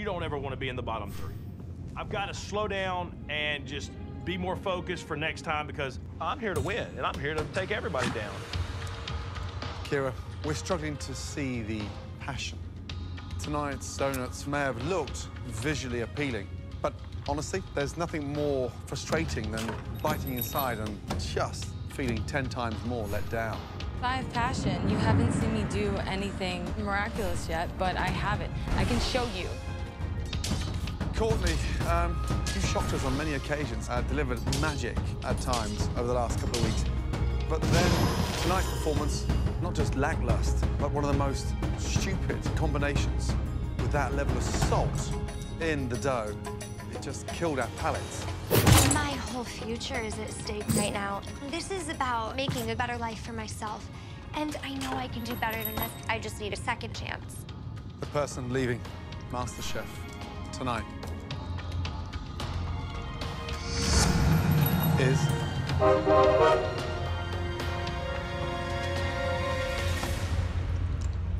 you don't ever want to be in the bottom three. I've got to slow down and just be more focused for next time because I'm here to win and I'm here to take everybody down. Kira, we're struggling to see the passion. Tonight's donuts may have looked visually appealing, but honestly, there's nothing more frustrating than biting inside and just feeling 10 times more let down. Five passion. You haven't seen me do anything miraculous yet, but I have it. I can show you. Courtney, um, you've shocked us on many occasions and delivered magic at times over the last couple of weeks. But then tonight's performance, not just lackluster, but one of the most stupid combinations with that level of salt in the dough. It just killed our palates. My whole future is at stake right now. This is about making a better life for myself. And I know I can do better than this. I just need a second chance. The person leaving MasterChef tonight is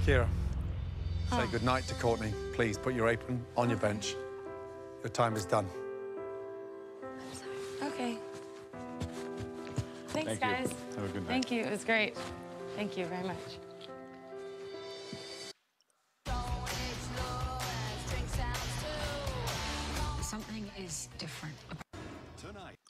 Kira. Say ah. goodnight to Courtney. Please put your apron on your bench. Your time is done. Okay. Thanks, Thank you. guys. Have a good night. Thank you. It was great. Thank you very much. Something is different. Tonight.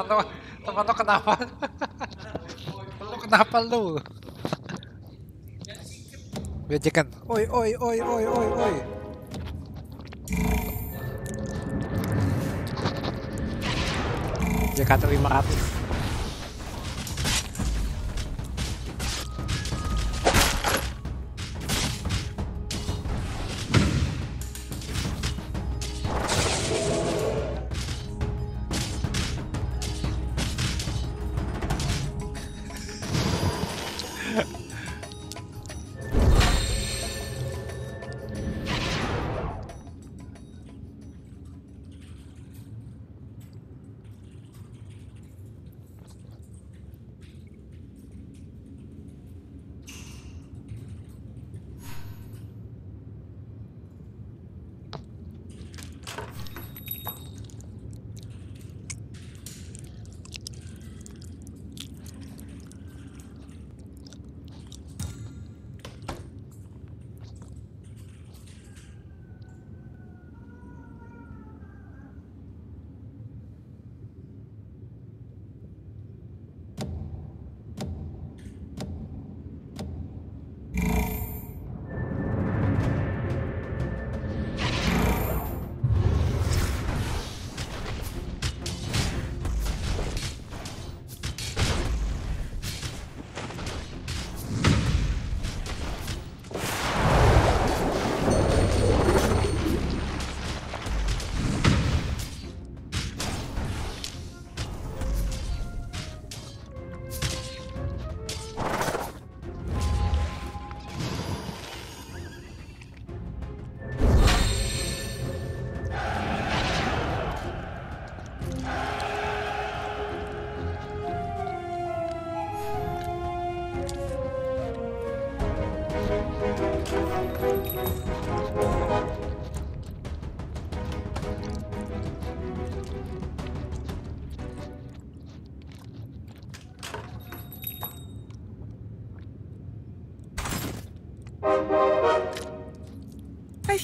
teman lo teman lo kenapa lo kenapa lo Bejekan. Oi oi oi oi oi oi. JK 500.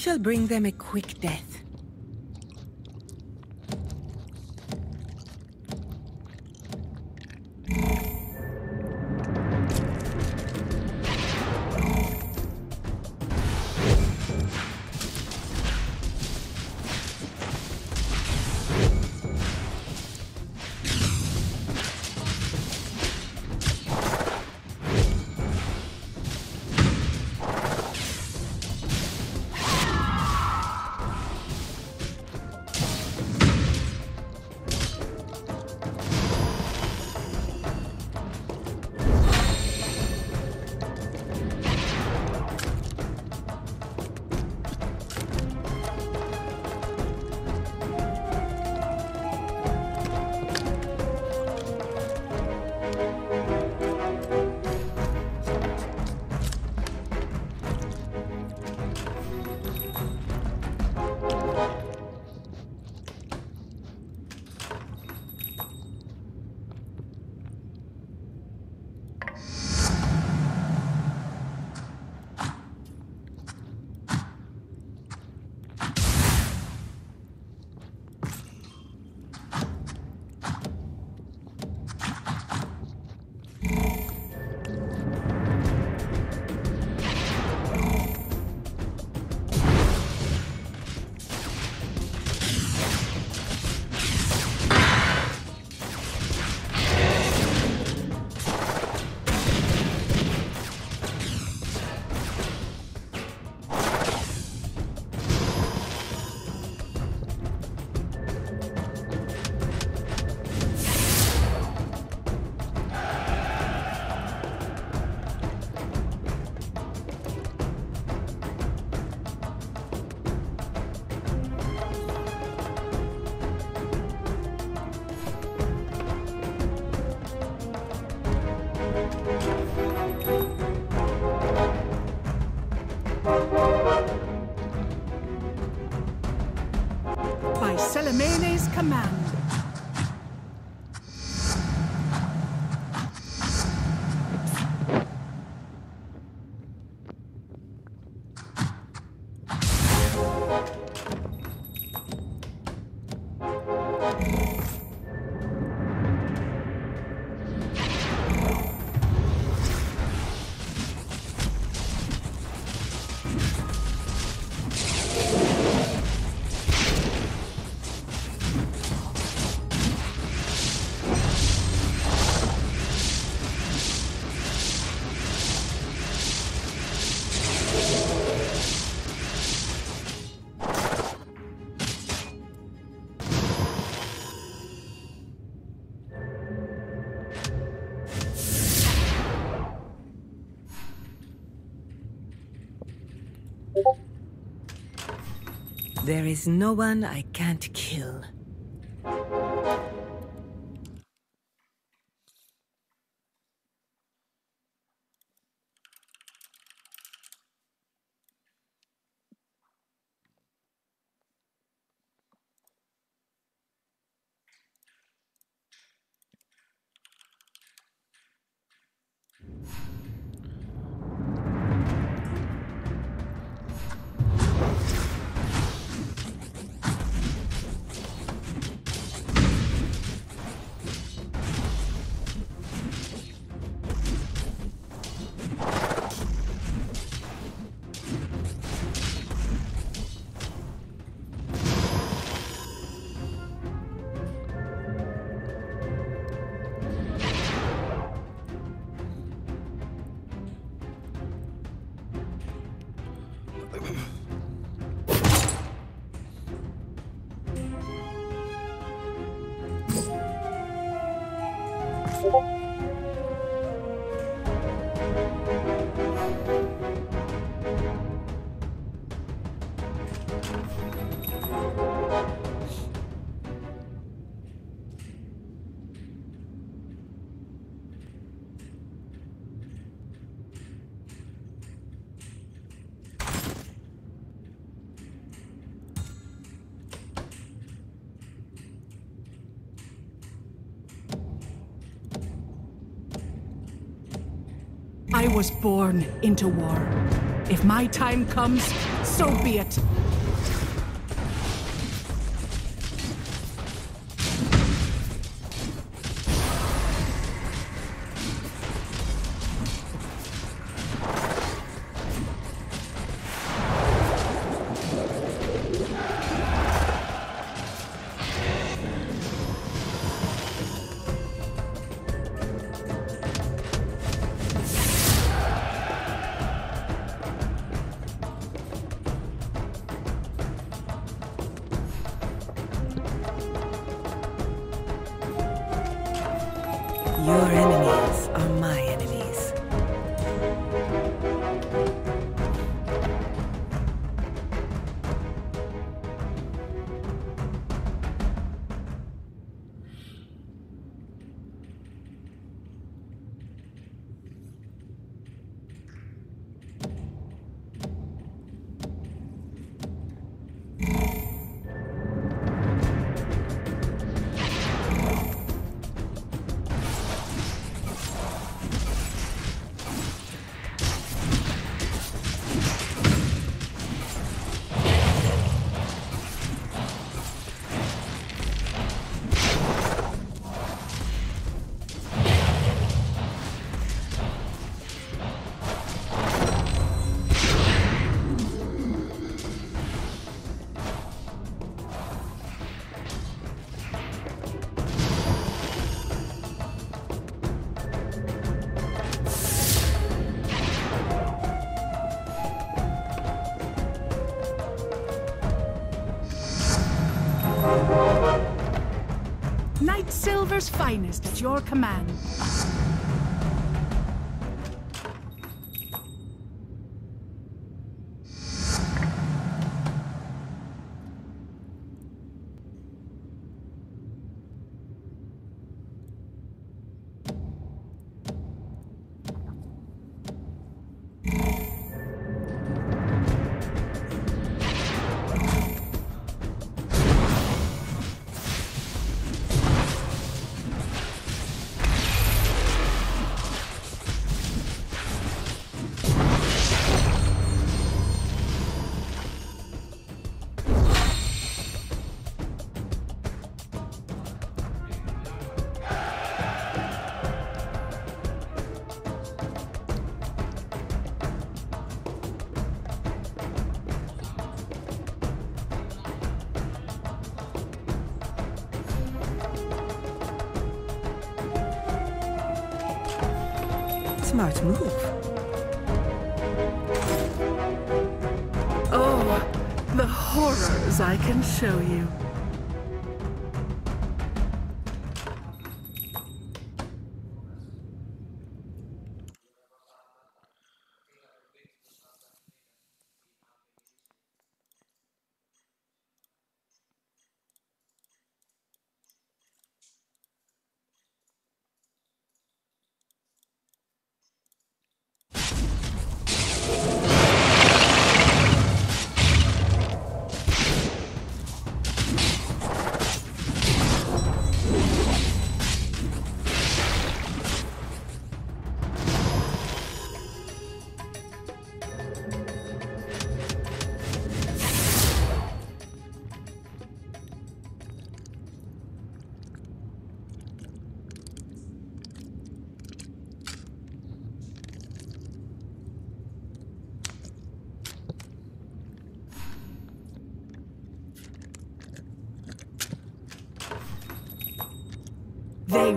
Shall bring them a quick death. There is no one I can't kill. I was born into war. If my time comes, so be it. Your enemies Knight Silver's finest at your command.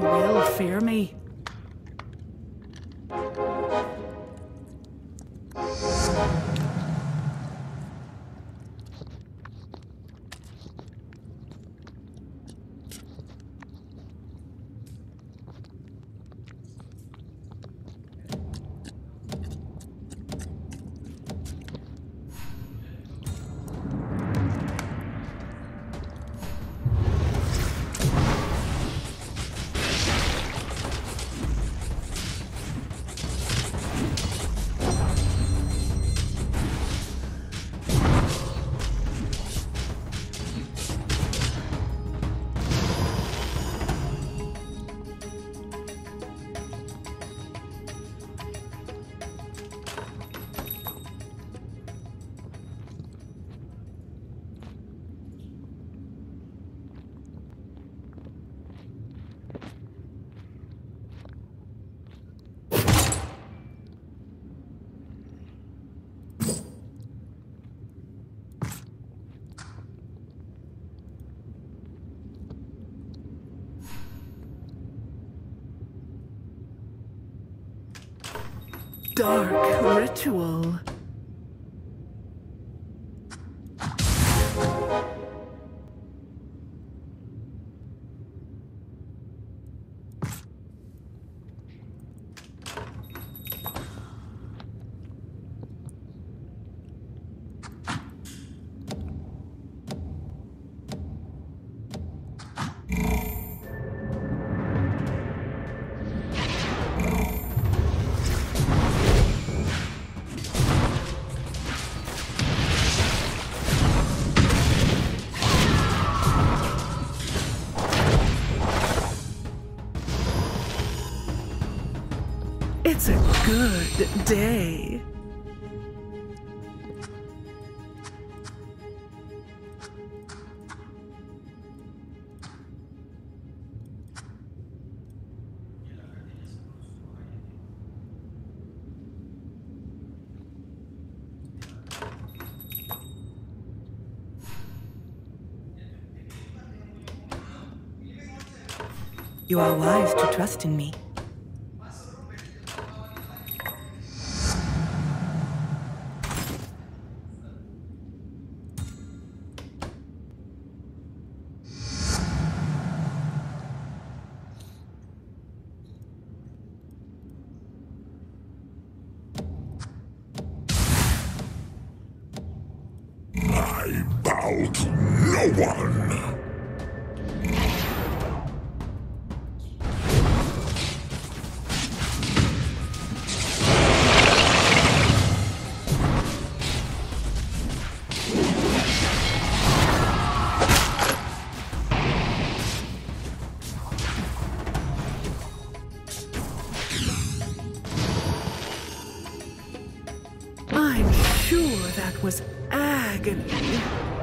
Will fear me. Dark ritual. It's a good day. You are wise to trust in me. Sure that was agony.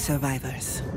Survivors.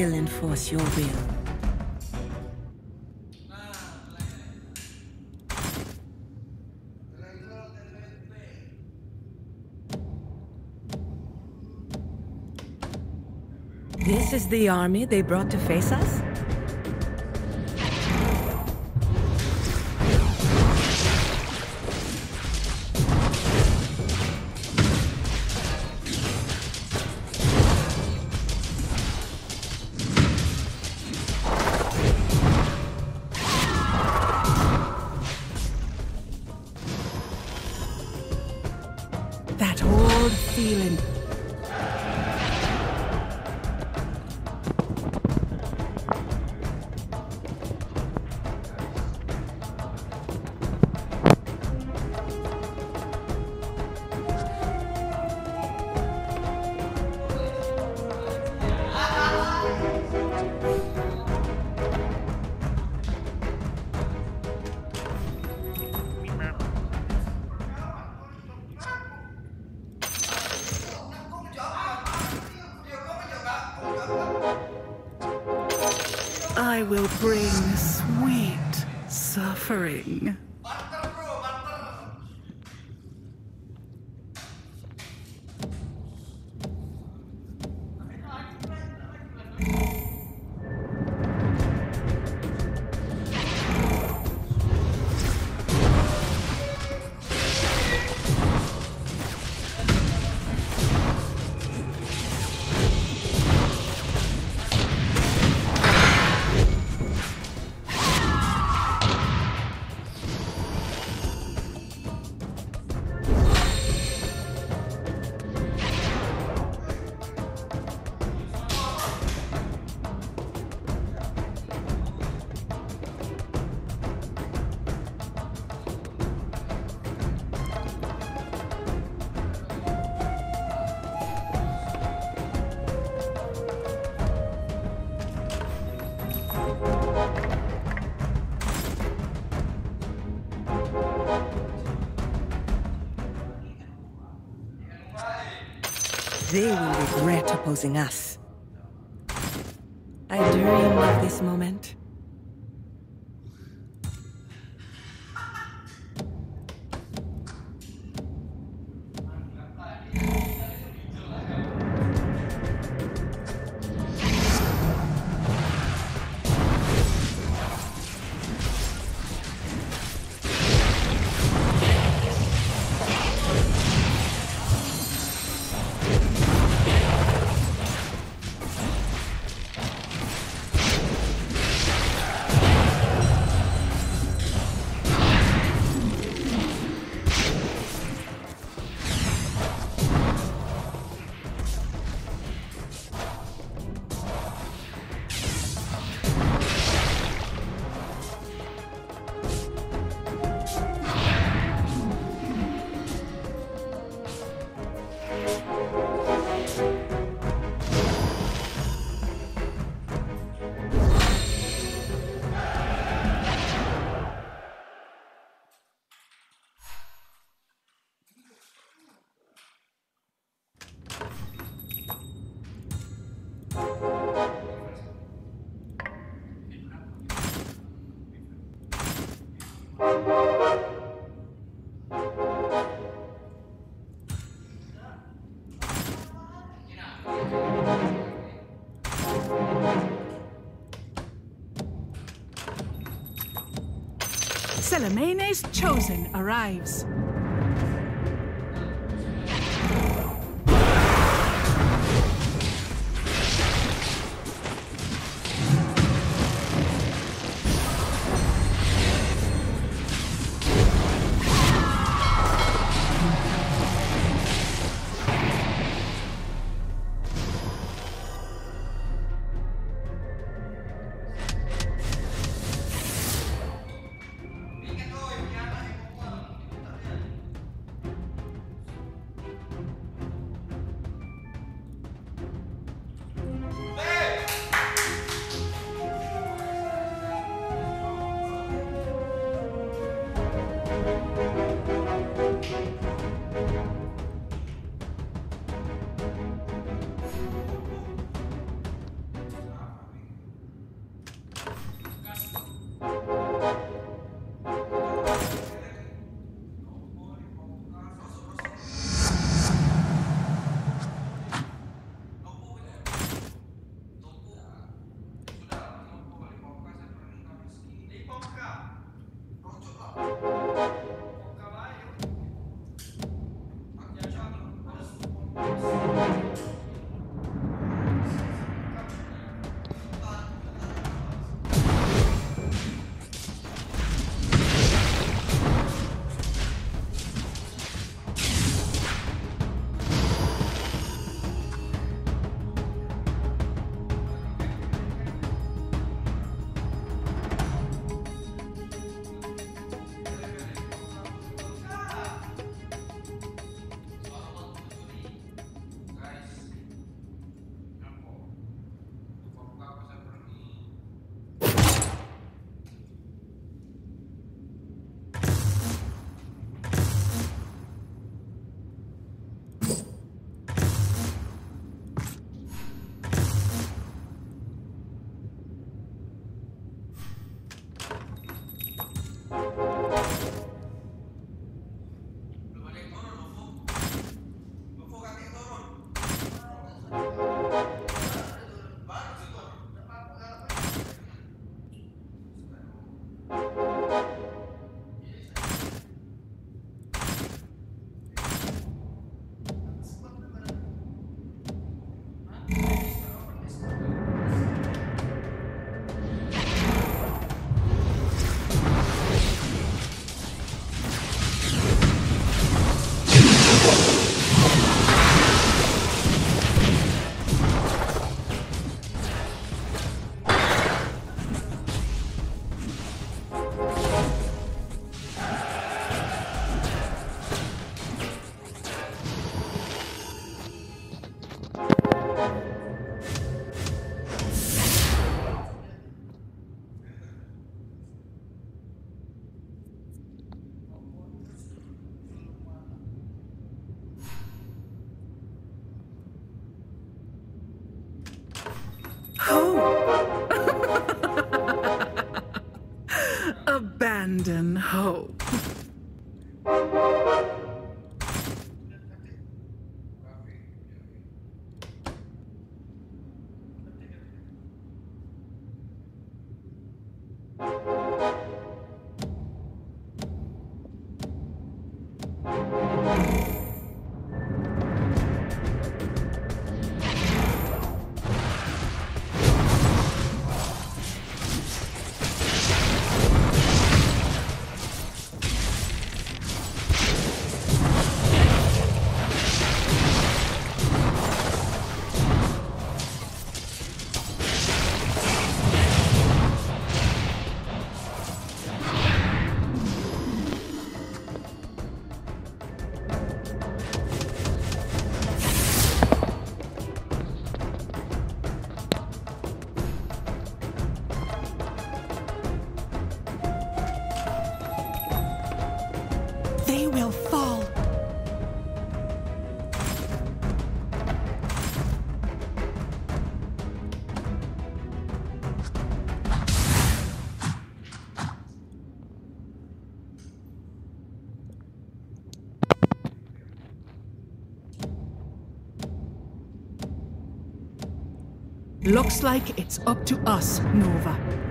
Will enforce your will. This is the army they brought to face us? I will bring sweet suffering. Regret opposing Selemene's chosen arrives. Looks like it's up to us, Nova.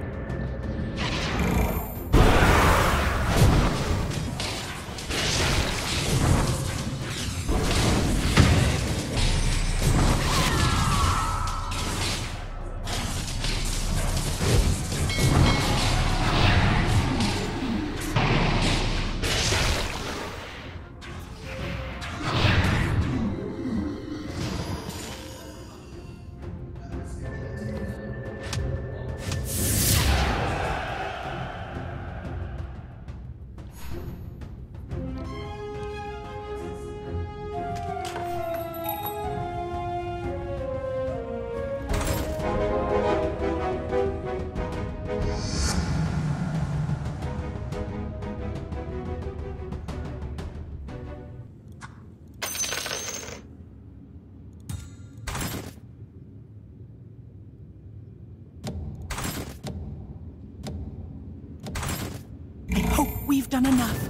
We've done enough.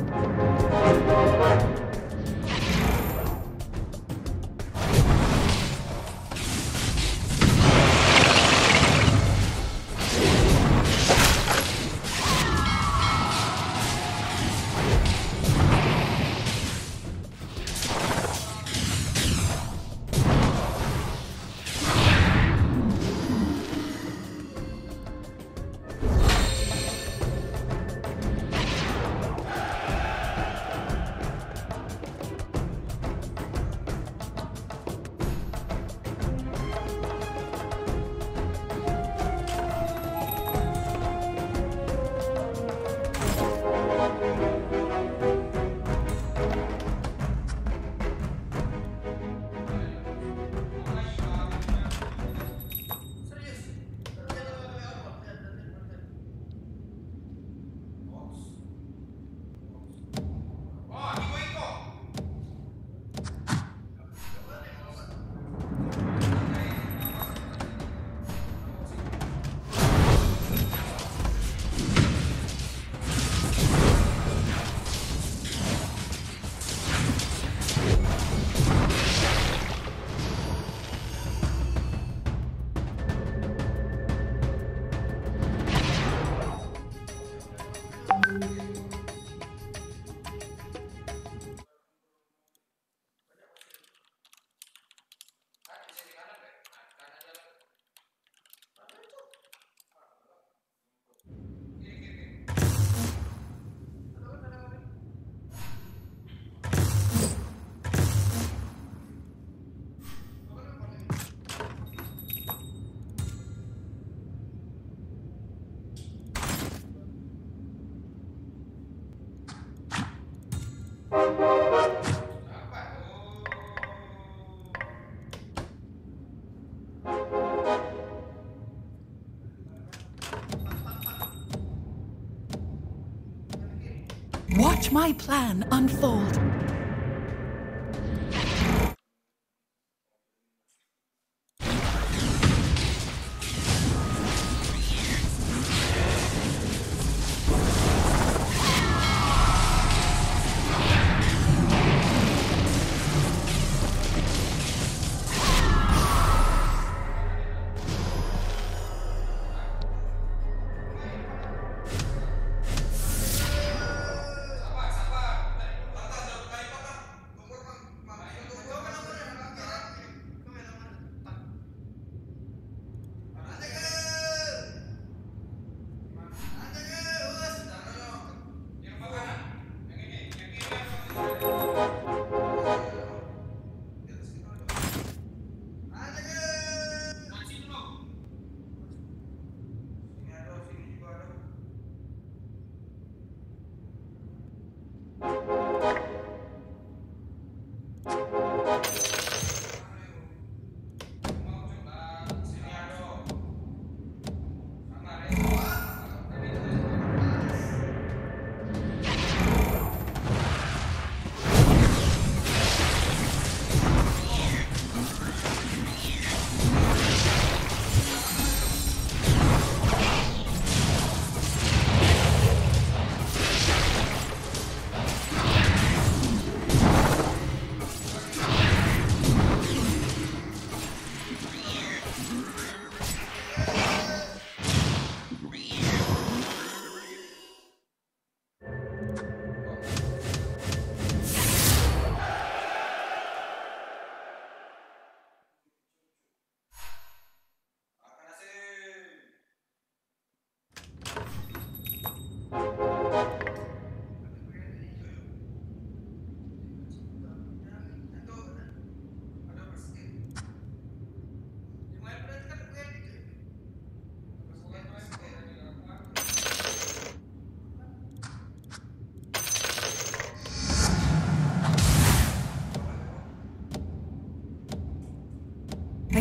Watch my plan unfold.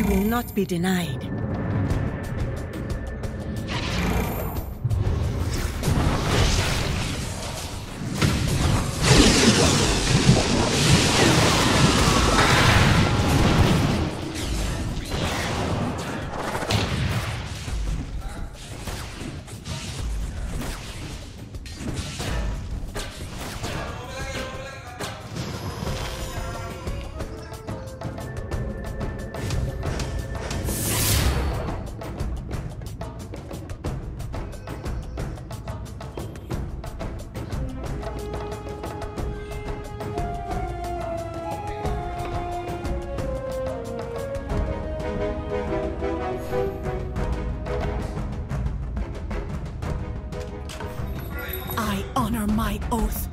Will not be denied. Oath.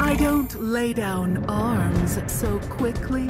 I don't lay down arms so quickly.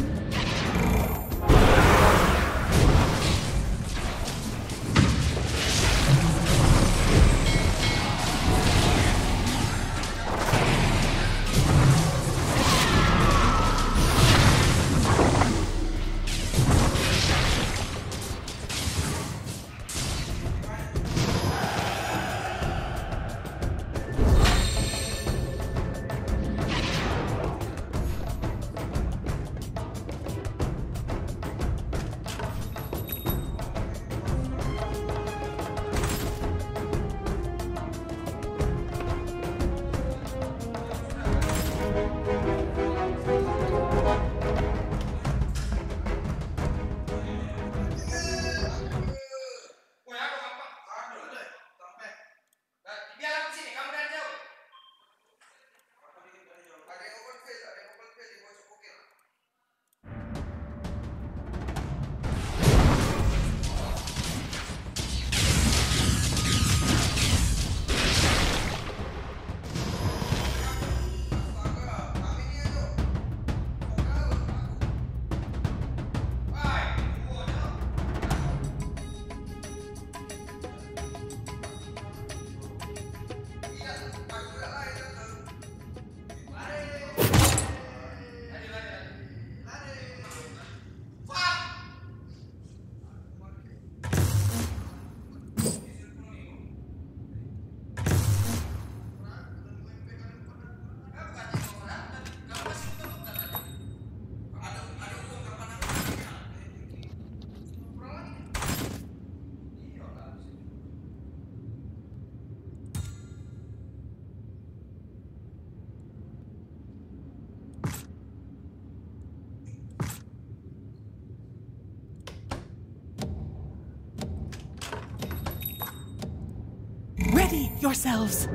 yourselves.